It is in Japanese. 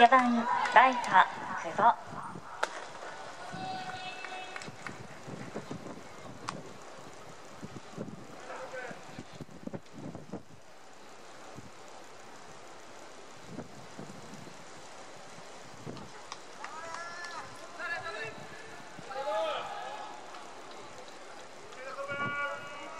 4番ライト久保。